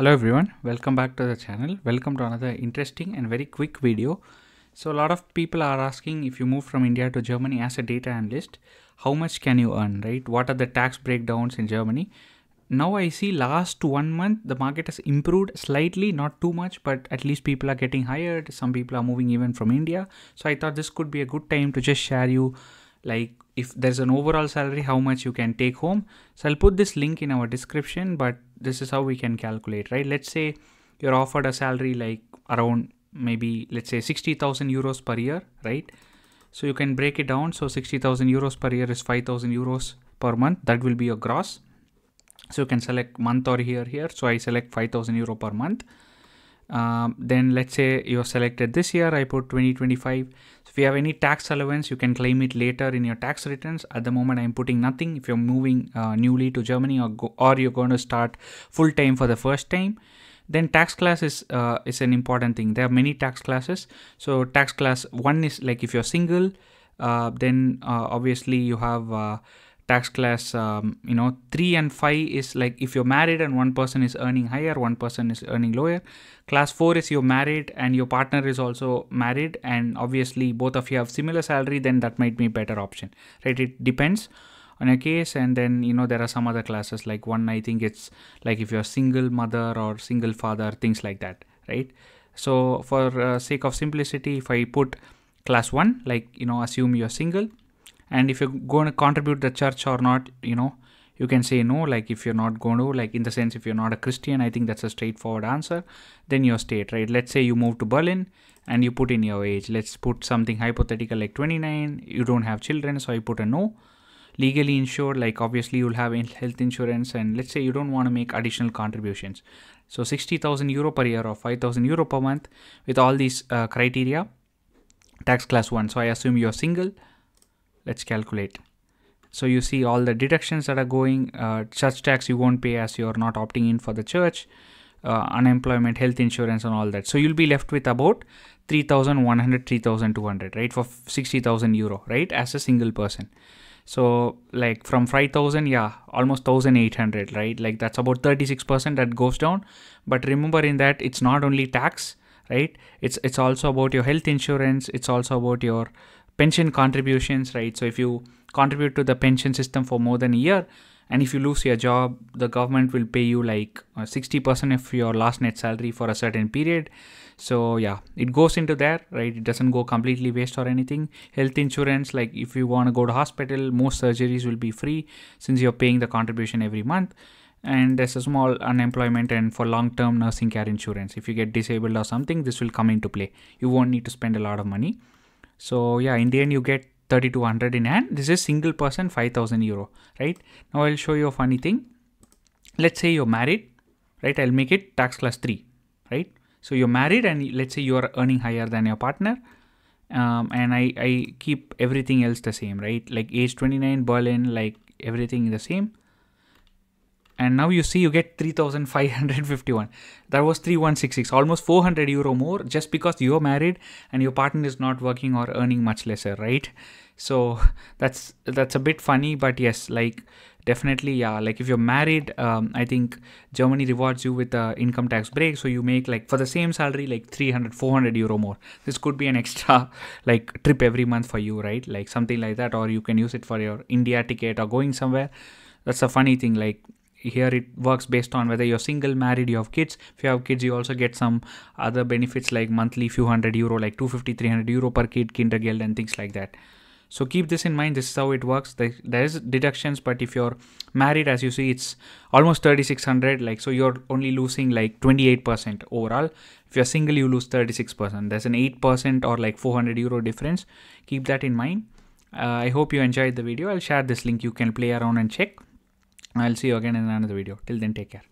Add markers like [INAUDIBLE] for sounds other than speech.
Hello everyone, welcome back to the channel. Welcome to another interesting and very quick video. So a lot of people are asking if you move from India to Germany as a data analyst, how much can you earn, right? What are the tax breakdowns in Germany? Now I see last one month the market has improved slightly, not too much, but at least people are getting hired. Some people are moving even from India. So I thought this could be a good time to just share you like if there's an overall salary how much you can take home. So i'll put this link in our description but this is how we can calculate right? Let's say you're offered a salary like around maybe let's say 60000 euros per year right? So you can break it down. So 60000 euros per year is 5000 euros per month. That will be your gross. So you can select month or year here. So i select 5000 euro per month um, then let's say you're selected this year i put 2025 so if you have any tax allowance you can claim it later in your tax returns. At the moment i'm putting nothing. If you're moving uh, newly to germany or go, or you're going to start full time for the first time then tax class is uh, is an important thing. There are many tax classes. So tax class one is like if you're single uh, then uh, obviously you have uh, tax class um, you know 3 and 5 is like if you're married and one person is earning higher one person is earning lower. Class 4 is you're married and your partner is also married and obviously both of you have similar salary then that might be a better option right? It depends on a case and then you know there are some other classes like one i think it's like if you're single mother or single father things like that right? So for uh, sake of simplicity if i put class 1 like you know assume you're single and if you're going to contribute the church or not you know you can say no like if you're not going to like in the sense if you're not a christian i think that's a straightforward answer. Then your state right? Let's say you move to berlin and you put in your age. Let's put something hypothetical like 29 you don't have children so you put a no. Legally insured like obviously you'll have health insurance and let's say you don't want to make additional contributions. So 60000 euro per year or 5000 euro per month with all these uh, criteria tax class 1 so i assume you're single let's calculate. So you see all the deductions that are going uh, church tax you won't pay as you're not opting in for the church uh, unemployment health insurance and all that. So you'll be left with about 3100 3200 right for 60000 euro right as a single person. So like from 5000 yeah almost 1800 right like that's about 36% that goes down. But remember in that it's not only tax right it's it's also about your health insurance it's also about your pension contributions, right? So if you contribute to the pension system for more than a year, and if you lose your job, the government will pay you like 60% uh, of your last net salary for a certain period. So yeah, it goes into there, right? It doesn't go completely waste or anything. Health insurance, like if you want to go to hospital, most surgeries will be free since you're paying the contribution every month and there's a small unemployment and for long-term nursing care insurance if you get disabled or something this will come into play you won't need to spend a lot of money so yeah, in the end you get 3200 in hand. This is single person 5000 euro, right? Now I'll show you a funny thing. Let's say you're married, right? I'll make it tax class 3, right? So you're married and let's say you're earning higher than your partner. Um, and I, I keep everything else the same, right? Like age 29, Berlin, like everything the same and now you see you get 3551 that was 3166 almost 400 euro more just because you're married and your partner is not working or earning much lesser right? So [LAUGHS] that's that's a bit funny but yes like definitely yeah like if you're married um, i think germany rewards you with the income tax break so you make like for the same salary like 300 400 euro more. This could be an extra [LAUGHS] like trip every month for you right? Like something like that or you can use it for your india ticket or going somewhere. That's a funny thing like here it works based on whether you're single married you have kids. If you have kids you also get some other benefits like monthly few hundred euro like 250 300 euro per kid kindergeld and things like that. So keep this in mind. This is how it works. There is deductions but if you're married as you see it's almost 3600 like so you're only losing like 28% overall. If you're single you lose 36% there's an 8% or like 400 euro difference. Keep that in mind. Uh, i hope you enjoyed the video. I'll share this link. You can play around and check I'll see you again in another video. Till then, take care.